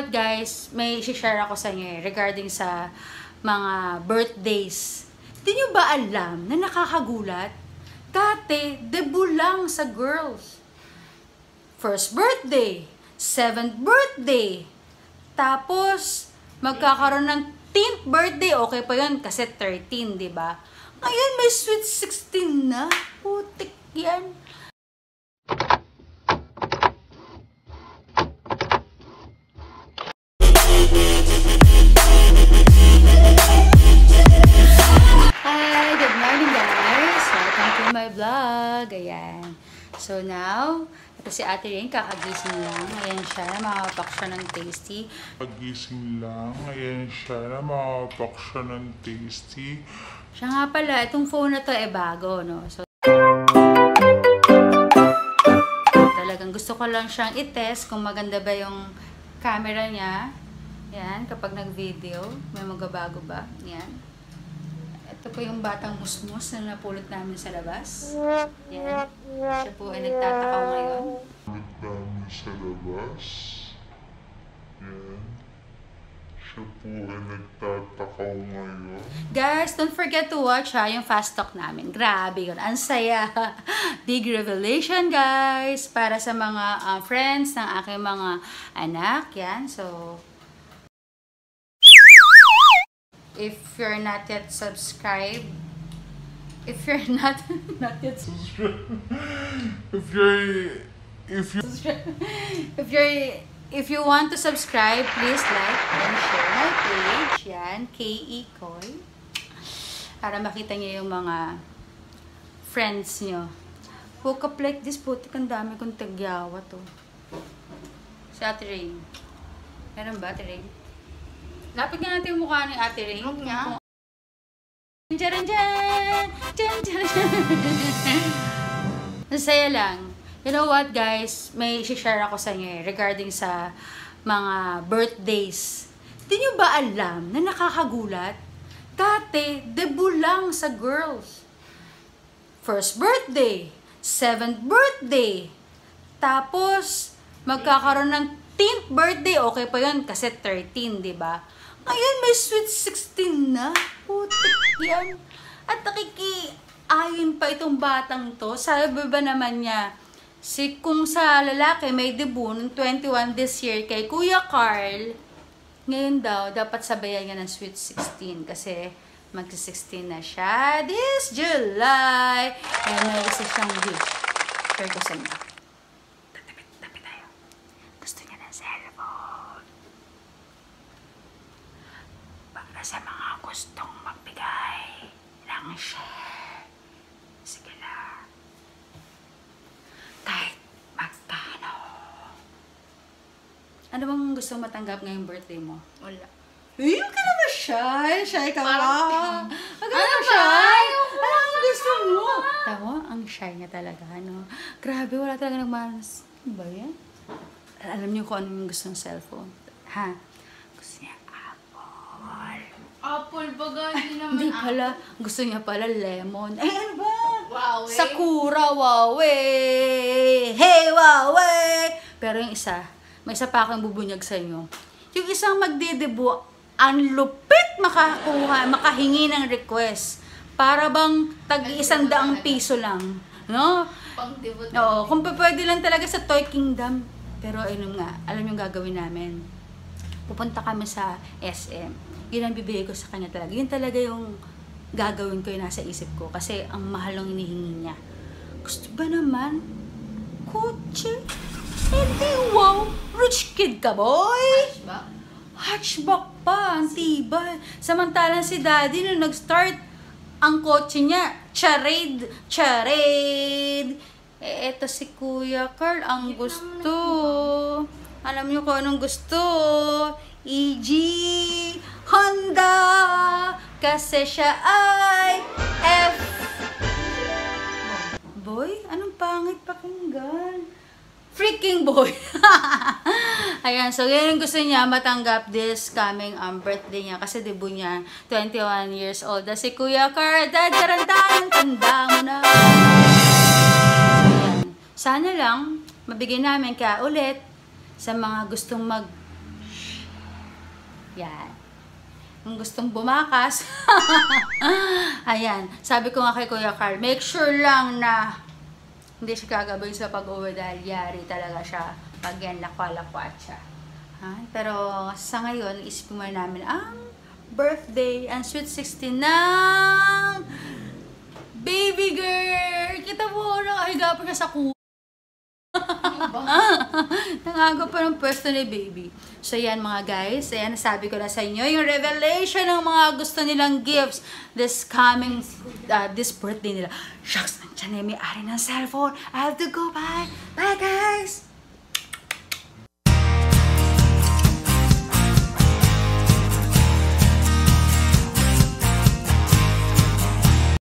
But guys, may share ako sa inyo eh, regarding sa mga birthdays. Di nyo ba alam na nakakagulat? Dati, debut lang sa girls. First birthday, seventh birthday, tapos magkakaroon ng 10th birthday, okay pa yun kasi 13, di ba? Ngayon may sweet 16 na. Putik yan. Ayan. So now, ito si Ate Rin, kakagising lang. Ayan siya, makapak siya ng tasty. Pagising lang, ayan siya, makapak siya ng tasty. Siya nga pala, itong phone na to eh bago, no? So, talagang gusto ko lang siyang i-test kung maganda ba yung camera niya. Yan, kapag nag-video, may magabago ba? Yan. Ito po yung batang musmus na napulot namin sa labas. Yan. Siya po ay nagtatakaw ngayon. Ulit namin sa labas. Yan. Siya po ay nagtatakaw ngayon. Guys, don't forget to watch ha, yung fast talk namin. Grabe yun. Ang saya. Big revelation, guys. Para sa mga uh, friends ng aking mga anak. Yan. So, if you're not yet subscribed, if you're not, not yet if you're, if you if you're if you want to subscribe, please like and share my page. Yan, K.E. Koy. Para makita niyo yung mga friends niyo. Woke up like this, putik ang dami kong tagyawa to. Si Ate Rain. Meron ba, Ate Rain? Lapit nga natin yung mukha ni Ate Rain. Huwag nga. Diyan, diyan! Diyan, diyan, Masaya lang. You know what, guys? May share ako sa inyo eh, regarding sa mga birthdays. Di nyo ba alam na nakakagulat? Dati, debut lang sa girls. First birthday, seventh birthday, tapos magkakaroon ng 10th birthday, okay pa yun kasi 13, di ba? Ngayon may sweet 16 na. Putik yan. At nakiki-ayon pa itong batang to. Sabi ba naman niya, si kung sa lalaki may debut ng 21 this year kay Kuya Carl, ngayon daw, dapat sabayan niya ng sweet 16 kasi magsi-16 na siya this July. And may isa siyang gift. Share ko sa. Tapit, tapit tayo. Gusto niya ng cellphone. Para sa mga gustong magbigay ng share. Sige na. Kahit magkano. Ano bang gusto matanggap ngayong birthday mo? Wala. Eh, huwag ka naman shy. Shy ka ba? Huwag ka Ano ba? shy. Ano ang gusto mo? Tama, ang shy niya talaga. Ano? Grabe, wala talaga nagmanas. Ano ba yan? Alam niyo kung ano yung gusto ng cellphone. Ha? Gusto niya apple. Baga, hindi naman Hindi pala. Gusto niya pala lemon. Eh, ano ba? Eh. Sakura, wawe! Hey, wawe! Pero yung isa, may isa pa akong bubunyag sa inyo. Yung isang magdedebu, ang lupit makakuha, makahingi ng request. Para bang tag isang daang piso lang. No? Pang debut. Oo, kung pwede lang talaga sa Toy Kingdom. Pero ayun nga, alam yung gagawin namin. Pupunta kami sa SM. Yun ang bibigay ko sa kanya talaga. Yun talaga yung gagawin ko yung nasa isip ko. Kasi ang mahal ng hinihingi niya. Gusto ba naman? Kotse? Hindi, wow! Rich kid ka, boy! Ba? Hatchback pa, ang tibay. Samantalang si daddy nung nag-start, ang kotse niya, charade, charade. Eh, eto si Kuya Carl, ang gusto. Alam niyo kung anong gusto? EG Honda! Kasi siya ay F. Boy, anong pangit pakinggan? Freaking boy! Ayan, so yun gusto niya matanggap this coming um, birthday niya kasi debut niya 21 years old na si Kuya Carl. Dadarantan, tanda mo na. Ayan. Sana lang mabigyan namin ka ulit sa mga gustong mag Yan. Kung gustong bumakas. Ayan. Sabi ko nga kay Kuya Carl, make sure lang na hindi siya gagawin sa pag-uwi dahil yari talaga siya pag yan lakwalakwat siya. Ha? Pero sa ngayon, isipin mo namin ang birthday and sweet 16 ng baby girl! Kita mo, nakahiga pa siya sa ku... Nangago pa ng pwesto ni baby. So yan mga guys, ayan sabi ko na sa inyo yung revelation ng mga gusto nilang gifts this coming, uh, this birthday nila. Shucks, nandiyan na yung may-ari ng cellphone. I have to go, bye!